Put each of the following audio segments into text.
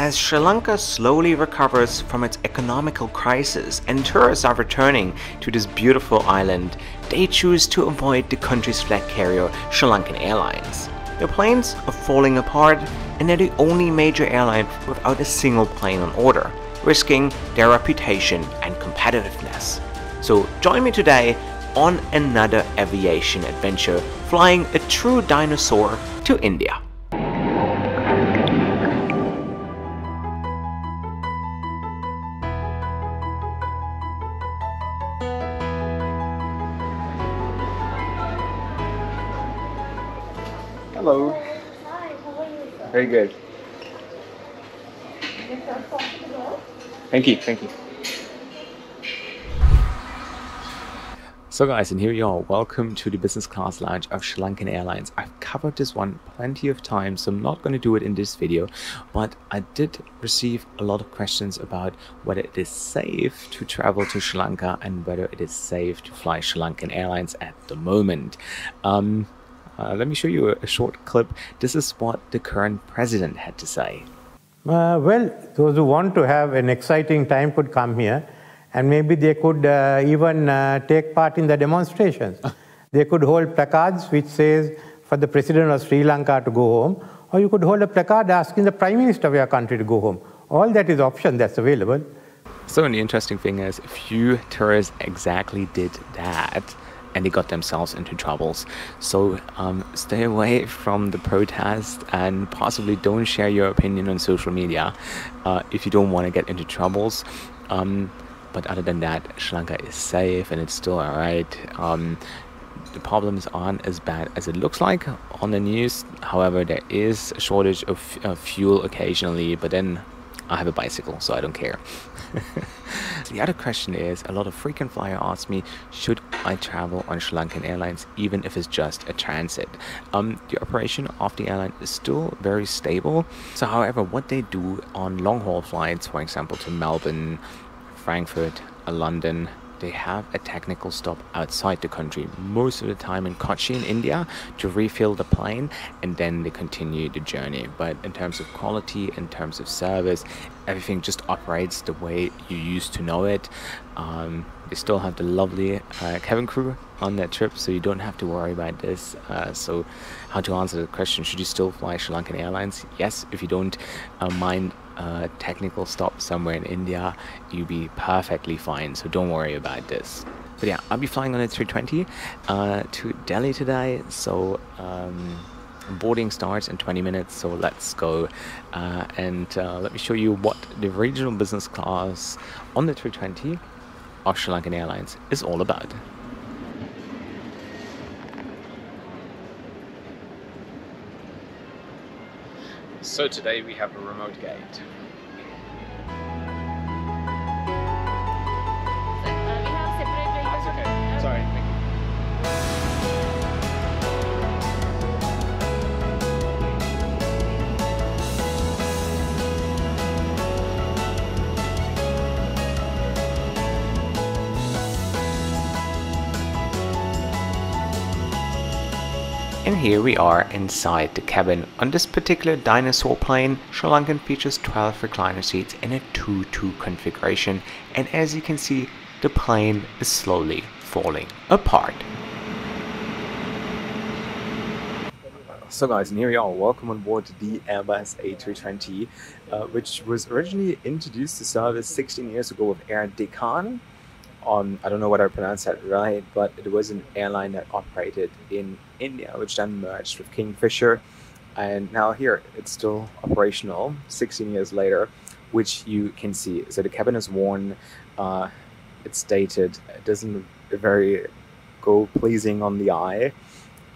As Sri Lanka slowly recovers from its economical crisis and tourists are returning to this beautiful island, they choose to avoid the country's flag carrier Sri Lankan Airlines. Their planes are falling apart and they're the only major airline without a single plane on order, risking their reputation and competitiveness. So join me today on another aviation adventure flying a true dinosaur to India. Hello. Hi, how are you? Very good. Thank you. Thank you. So guys, and here you are. Welcome to the business class lounge of Sri Lankan Airlines. I've covered this one plenty of times, so I'm not going to do it in this video, but I did receive a lot of questions about whether it is safe to travel to Sri Lanka and whether it is safe to fly Sri Lankan Airlines at the moment. Um, uh, let me show you a, a short clip. This is what the current president had to say. Uh, well, those who want to have an exciting time could come here, and maybe they could uh, even uh, take part in the demonstrations. they could hold placards which says for the president of Sri Lanka to go home, or you could hold a placard asking the prime minister of your country to go home. All that is option that's available. So, the interesting thing is, few tourists exactly did that and they got themselves into troubles. So, um, stay away from the protest and possibly don't share your opinion on social media uh, if you don't want to get into troubles. Um, but other than that, Sri Lanka is safe and it's still alright. Um, the problems aren't as bad as it looks like on the news. However, there is a shortage of uh, fuel occasionally, but then I have a bicycle, so I don't care. the other question is a lot of frequent flyer ask me, should I travel on Sri Lankan Airlines even if it's just a transit? Um, the operation of the airline is still very stable. So, however, what they do on long haul flights, for example, to Melbourne, Frankfurt, London, they have a technical stop outside the country, most of the time in Kochi in India, to refill the plane and then they continue the journey. But in terms of quality, in terms of service, everything just operates the way you used to know it. Um, they still have the lovely uh, cabin crew on that trip, so you don't have to worry about this. Uh, so, how to answer the question should you still fly Sri Lankan Airlines? Yes, if you don't uh, mind a technical stop somewhere in India, you'll be perfectly fine. So, don't worry about this. But yeah, I'll be flying on a 320 uh, to Delhi today. So, um, boarding starts in 20 minutes so let's go uh, and uh, let me show you what the regional business class on the 320 of Sri Lankan Airlines is all about. So today we have a remote gate. And here we are inside the cabin. On this particular dinosaur plane, Sri Lankan features 12 recliner seats in a 2-2 configuration and as you can see, the plane is slowly falling apart. So guys, and here we are. Welcome on board the Airbus A320, uh, which was originally introduced to service 16 years ago with Air Deccan. On I don't know whether I pronounced that right, but it was an airline that operated in India, which then merged with Kingfisher, and now here it's still operational 16 years later, which you can see. So the cabin is worn. Uh, it's dated. It doesn't very go pleasing on the eye.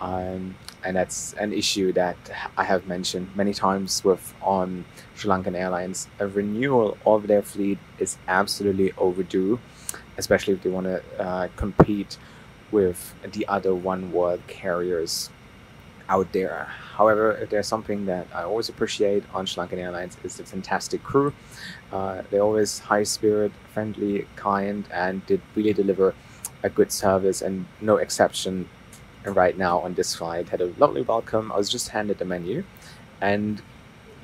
Um, and that's an issue that I have mentioned many times with on Sri Lankan Airlines. A renewal of their fleet is absolutely overdue, especially if they want to uh, compete with the other oneworld carriers out there. However, if there's something that I always appreciate on Sri Lankan Airlines is the fantastic crew. Uh, they're always high spirit, friendly, kind, and did really deliver a good service and no exception right now on this flight. Had a lovely welcome. I was just handed the menu and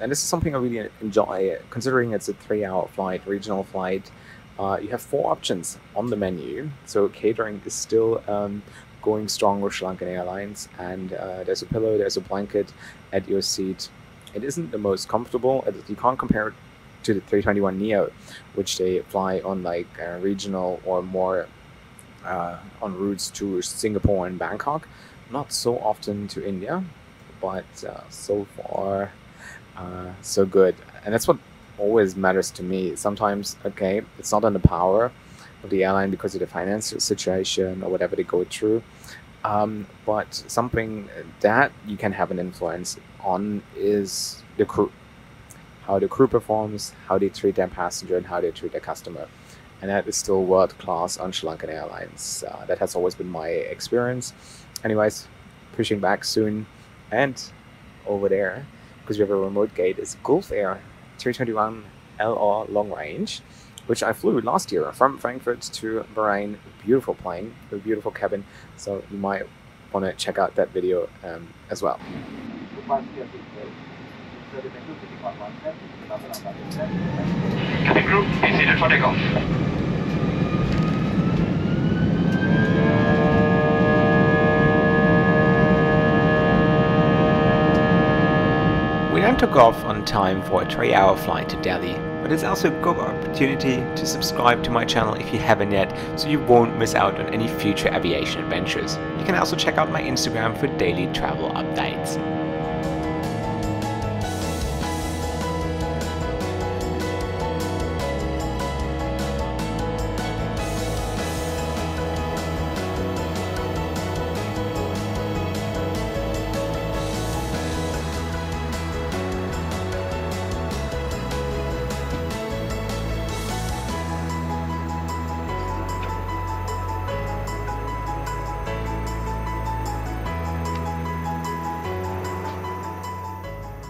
and this is something I really enjoy, considering it's a three-hour flight, regional flight. Uh, you have four options on the menu, so catering is still um, going strong with Sri Lankan Airlines, and uh, there's a pillow, there's a blanket at your seat. It isn't the most comfortable. You can't compare it to the 321 Neo, which they fly on like uh, regional or more uh, on routes to Singapore and Bangkok. Not so often to India, but uh, so far, uh, so good. And that's what always matters to me. Sometimes, okay, it's not on the power of the airline because of the financial situation or whatever they go through. Um, but something that you can have an influence on is the crew. How the crew performs, how they treat their passenger, and how they treat their customer. And that is still world class on Sri Lankan Airlines. Uh, that has always been my experience. Anyways, pushing back soon. And over there, because we have a remote gate, is Gulf Air 321 LR long range, which I flew last year from Frankfurt to Bahrain. Beautiful plane, a beautiful cabin. So you might want to check out that video um, as well. Cabin crew, be seated for takeoff. Took off on time for a 3 hour flight to Delhi, but it's also a good opportunity to subscribe to my channel if you haven't yet, so you won't miss out on any future aviation adventures. You can also check out my Instagram for daily travel updates.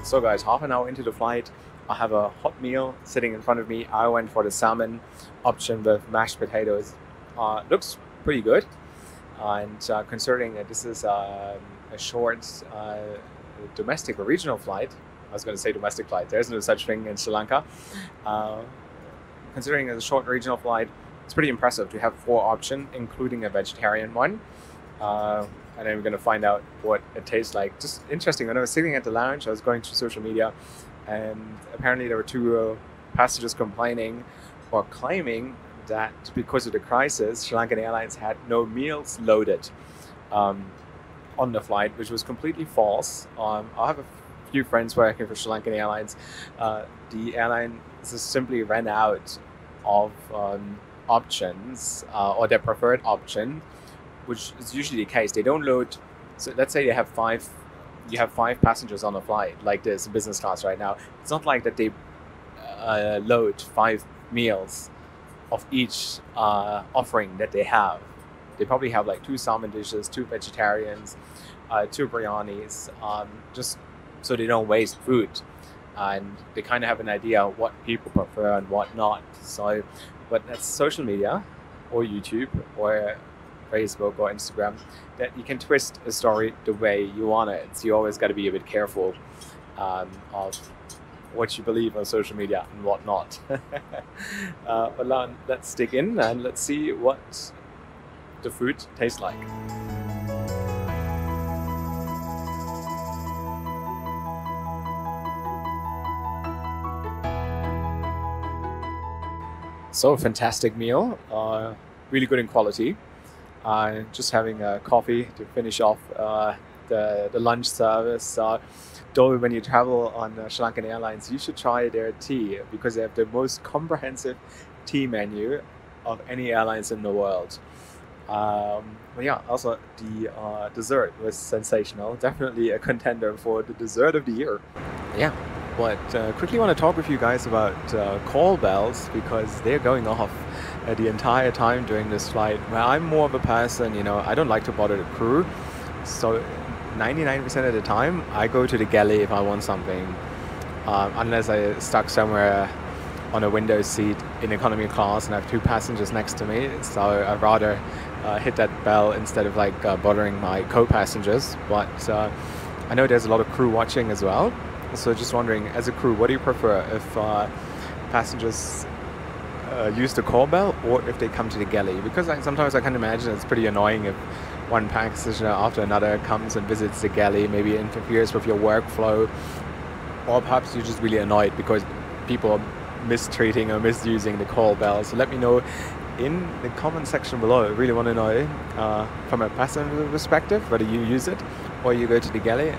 So guys, half an hour into the flight, I have a hot meal sitting in front of me. I went for the salmon option with mashed potatoes. Uh, looks pretty good. And uh, considering that this is um, a short uh, domestic or regional flight, I was going to say domestic flight. There's no such thing in Sri Lanka. Uh, considering it's a short regional flight, it's pretty impressive to have four options, including a vegetarian one. And we're going to find out what it tastes like. Just interesting. When I was sitting at the lounge, I was going through social media, and apparently there were two uh, passengers complaining or claiming that because of the crisis, Sri Lankan Airlines had no meals loaded um, on the flight, which was completely false. Um, I have a few friends working for Sri Lankan Airlines. Uh, the airline just simply ran out of um, options uh, or their preferred option which is usually the case. They don't load. So let's say they have five, you have five passengers on a flight, like this business class right now. It's not like that they uh, load five meals of each uh, offering that they have. They probably have like two salmon dishes, two vegetarians, uh, two biryanis, um, just so they don't waste food. And they kind of have an idea what people prefer and what not. So, but that's social media or YouTube or Facebook or Instagram that you can twist a story the way you want it. So you always got to be a bit careful um, of what you believe on social media and whatnot. uh, but now let's dig in and let's see what the food tastes like. So fantastic meal, uh, really good in quality uh, just having a coffee to finish off uh, the, the lunch service. Uh, though when you travel on uh, Sri Lankan Airlines, you should try their tea because they have the most comprehensive tea menu of any airlines in the world. Um, but yeah, also the uh, dessert was sensational. Definitely a contender for the dessert of the year. Yeah, but uh, quickly want to talk with you guys about uh, call bells because they're going off uh, the entire time during this flight. Well, I'm more of a person, you know, I don't like to bother the crew. So 99% of the time, I go to the galley if I want something, um, unless I stuck somewhere on a window seat in economy class and I have two passengers next to me. So I'd rather uh, hit that bell instead of like uh, bothering my co-passengers. But uh, I know there's a lot of crew watching as well. So just wondering, as a crew, what do you prefer? If uh, passengers uh, use the call bell or if they come to the galley? Because I, sometimes I can imagine it's pretty annoying if one passenger after another comes and visits the galley, maybe interferes with your workflow, or perhaps you're just really annoyed because people are mistreating or misusing the call bell. So let me know in the comment section below. I really want to know uh, from a passenger perspective whether you use it or you go to the galley,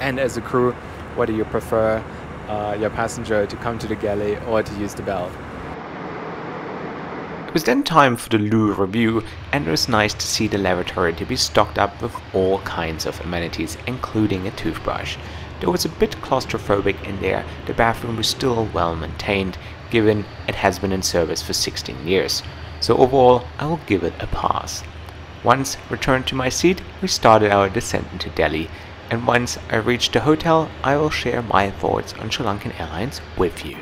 and as a crew, whether you prefer uh, your passenger to come to the galley or to use the bell. It was then time for the loo review, and it was nice to see the lavatory to be stocked up with all kinds of amenities, including a toothbrush. Though it was a bit claustrophobic in there, the bathroom was still well maintained, given it has been in service for 16 years. So overall, I will give it a pass. Once returned to my seat, we started our descent into Delhi, and once I reach the hotel, I will share my thoughts on Sri Lankan Airlines with you.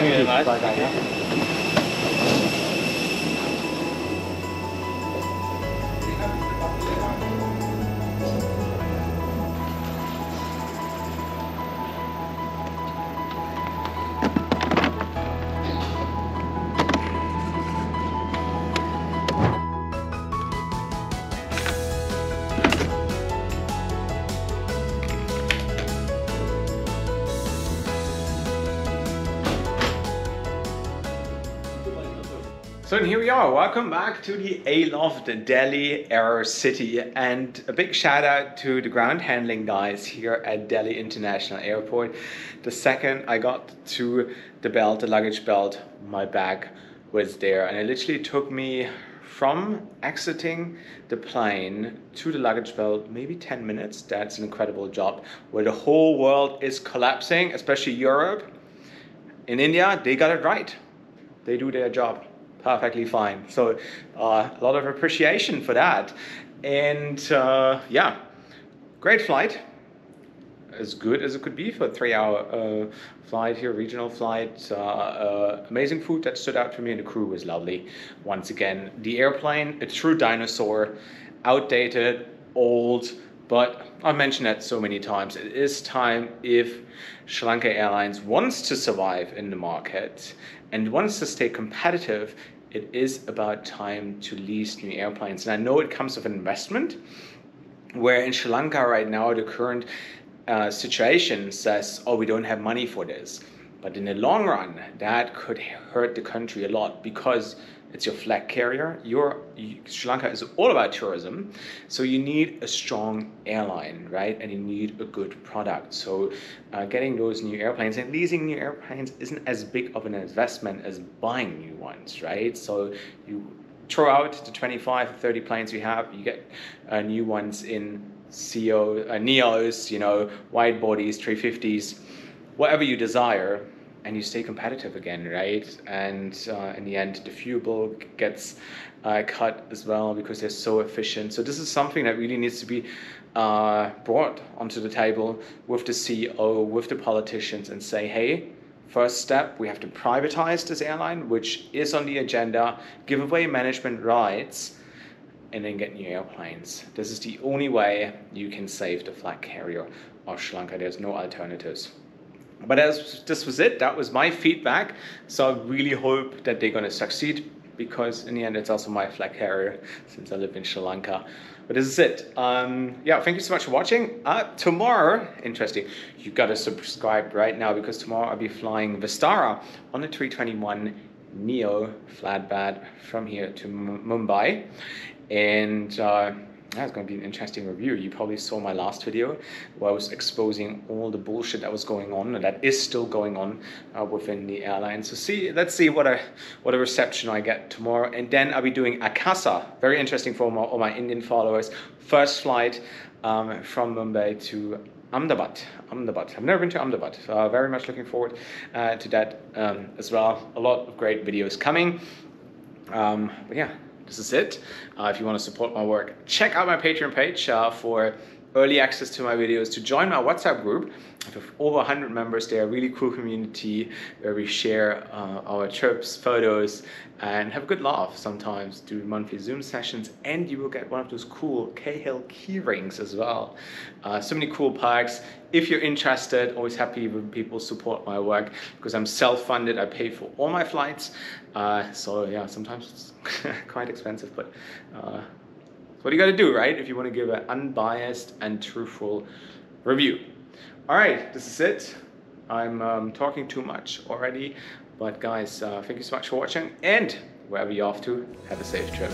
Thank you very and here we are. Welcome back to the Aloft Delhi Aerocity, and a big shout out to the ground handling guys here at Delhi International Airport. The second I got to the belt, the luggage belt, my bag was there, and it literally took me from exiting the plane to the luggage belt maybe 10 minutes. That's an incredible job. Where the whole world is collapsing, especially Europe. In India, they got it right. They do their job perfectly fine. So uh, a lot of appreciation for that. And uh, yeah, great flight. As good as it could be for a three-hour uh, flight here, regional flight. Uh, uh, amazing food that stood out for me, and the crew was lovely. Once again, the airplane, a true dinosaur, outdated, old, but I've mentioned that so many times. It is time if Sri Lanka Airlines wants to survive in the market and wants to stay competitive, it is about time to lease new airplanes. And I know it comes with an investment, where in Sri Lanka right now, the current uh, situation says, oh, we don't have money for this. But in the long run, that could hurt the country a lot because it's your flag carrier. Your Sri Lanka is all about tourism, so you need a strong airline, right? And you need a good product. So, uh, getting those new airplanes and leasing new airplanes isn't as big of an investment as buying new ones, right? So you throw out the 25 30 planes you have, you get uh, new ones in CO, uh, Neos, you know, wide bodies, 350s, whatever you desire and you stay competitive again, right? And uh, in the end, the fuel bill gets uh, cut as well because they're so efficient. So this is something that really needs to be uh, brought onto the table with the CEO, with the politicians, and say, hey. First step, we have to privatize this airline, which is on the agenda, give away management rights, and then get new airplanes. This is the only way you can save the flag carrier of Sri Lanka. There's no alternatives. But as this was it, that was my feedback. So I really hope that they're going to succeed because in the end, it's also my flag carrier since I live in Sri Lanka. But this is it. Um, yeah, thank you so much for watching. Uh, tomorrow, interesting, you got to subscribe right now because tomorrow I'll be flying Vistara on the 321 Neo flatbed from here to M Mumbai. And uh, that's going to be an interesting review. You probably saw my last video where I was exposing all the bullshit that was going on and that is still going on uh, within the airline. So see, let's see what a what a reception I get tomorrow. And then I'll be doing Akasa. Very interesting for all my, Indian followers. First flight um, from Mumbai to Ahmedabad. Ahmedabad. I've never been to Ahmedabad. So very much looking forward uh, to that um, as well. A lot of great videos coming. Um, but yeah, this is it. Uh, if you want to support my work, check out my Patreon page uh, for early access to my videos, to join my WhatsApp group. I have over 100 members there, a really cool community where we share uh, our trips, photos, and have a good laugh sometimes, do monthly Zoom sessions, and you will get one of those cool Cahill key rings as well. Uh, so many cool perks. If you're interested, always happy when people support my work because I'm self-funded, I pay for all my flights. Uh, so yeah, sometimes it's quite expensive, but what you got to do, right? If you want to give an unbiased and truthful review. All right, this is it. I'm um, talking too much already, but guys, uh, thank you so much for watching, and wherever you're off to, have a safe trip.